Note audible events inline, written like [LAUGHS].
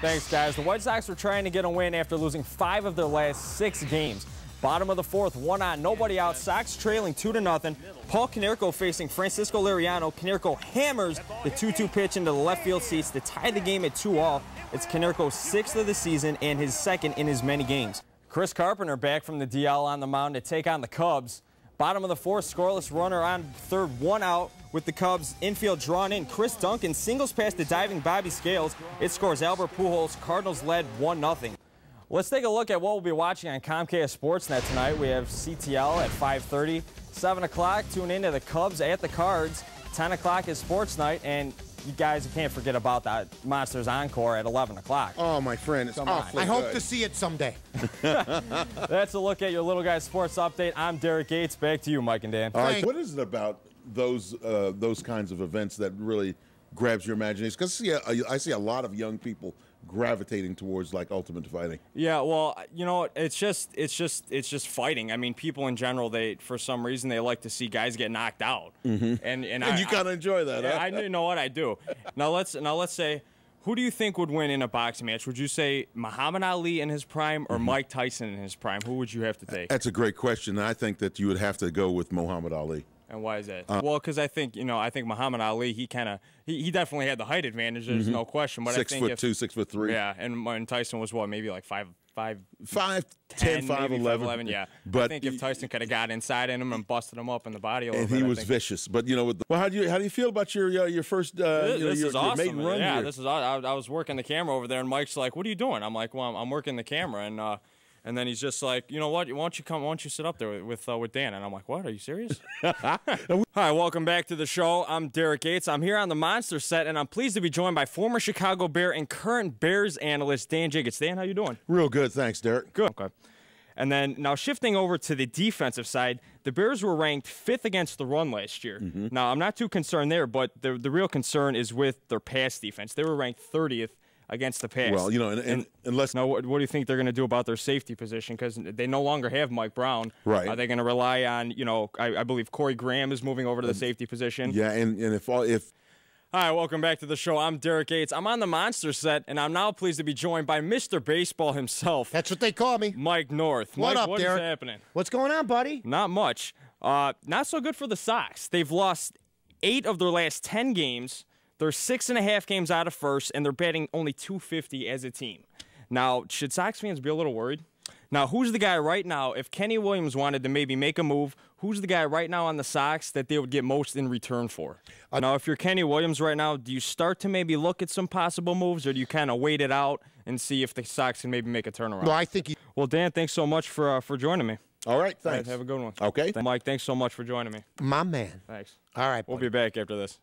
Thanks, guys. The White Sox were trying to get a win after losing five of their last six games. Bottom of the fourth, one on, nobody out. Sox trailing two to nothing. Paul Konerko facing Francisco Liriano. Konerko hammers the 2-2 pitch into the left field seats to tie the game at 2 all. It's Konerko's sixth of the season and his second in as many games. Chris Carpenter back from the DL on the mound to take on the Cubs. Bottom of the fourth, scoreless runner on third, one out with the Cubs infield drawn in. Chris Duncan singles past the diving Bobby Scales. It scores Albert Pujols. Cardinals led 1-0. Let's take a look at what we'll be watching on Comcast Sportsnet tonight. We have CTL at 5.30. 7 o'clock, tune in to the Cubs at the Cards. 10 o'clock is Sports Night, and you guys you can't forget about that Monsters Encore at 11 o'clock. Oh, my friend, it's Come on. awfully I hope to see it someday. [LAUGHS] That's a look at your Little Guys Sports Update. I'm Derrick Gates. Back to you, Mike and Dan. All right, what is it about those uh, those kinds of events that really grabs your imagination? Because see, a- I see a lot of young people gravitating towards like ultimate fighting. Yeah, well, you know, it's just, it's just, it's just fighting. I mean, people in general, they, for some reason, they like to see guys get knocked out, mm-hmm. and and, I, you kind of enjoy that, Yeah, huh? I you know what I do. Now let's now let's say who do you think would win in a boxing match? Would you say Muhammad Ali in his prime Mm-hmm. or Mike Tyson in his prime? Who would you have to take? That's a great question. I think that you would have to go with Muhammad Ali. And why is that? Uh, well, because I think you know I think Muhammad Ali he kind of he, he definitely had the height advantage. There's no question. But Mm-hmm. Six I think foot if, two, six foot three. Yeah, and Martin Tyson was what maybe like five five. Five, 10, 10, 5, maybe 11. 11, yeah. But I think if Tyson could have got inside in him and busted him up in the body a little and bit, he was vicious. But you know, with the, well, how do you how do you feel about your uh, your first uh, This, you know, this your, is your awesome. run yeah, here? this is. I, I was working the camera over there, and Mike's like, "What are you doing?" I'm like, "Well, I'm, I'm working the camera," and uh, and then he's just like, "You know what? Why don't you come? Why don't you sit up there with with, uh, with Dan?" And I'm like, "What? Are you serious?" [LAUGHS] Hi, welcome back to the show. I'm Derrick Gates. I'm here on the Monster set, and I'm pleased to be joined by former Chicago Bear and current Bears analyst Dan Jiggetts. Dan, how you doing? Real good, thanks, Derrick. Good. Okay. And then now shifting over to the defensive side, the Bears were ranked fifth against the run last year. Mm-hmm. Now I'm not too concerned there, but the the real concern is with their pass defense. They were ranked 30th against the pass. Well, you know, and, and, unless Now, what, what do you think they're going to do about their safety position? Because they no longer have Mike Brown. Right. Are they going to rely on, you know, I, I believe Corey Graham is moving over to the safety position. yeah, and, and if all if Hi, welcome back to the show. I'm Derrick Gates. I'm on the Monster set, and I'm now pleased to be joined by Mr. Baseball himself, That's what they call me. Mike North. What Mike, up, what is Derrick? happening? What's going on, buddy? Not much. Uh, not so good for the Sox. They've lost eight of their last 10 games. They're six and a half games out of first, and they're batting only 250 as a team. Now, should Sox fans be a little worried? Now, who's the guy right now? If Kenny Williams wanted to maybe make a move, who's the guy right now on the Sox that they would get most in return for? now, if you're Kenny Williams right now, do you start to maybe look at some possible moves, or do you kind of wait it out and see if the Sox can maybe make a turnaround? Well, I think he, Well, Dan, thanks so much for uh, for joining me. all right, All right, thanks. have a good one. Okay. Mike, thanks so much for joining me. my man. Thanks. All right, We'll be back after this.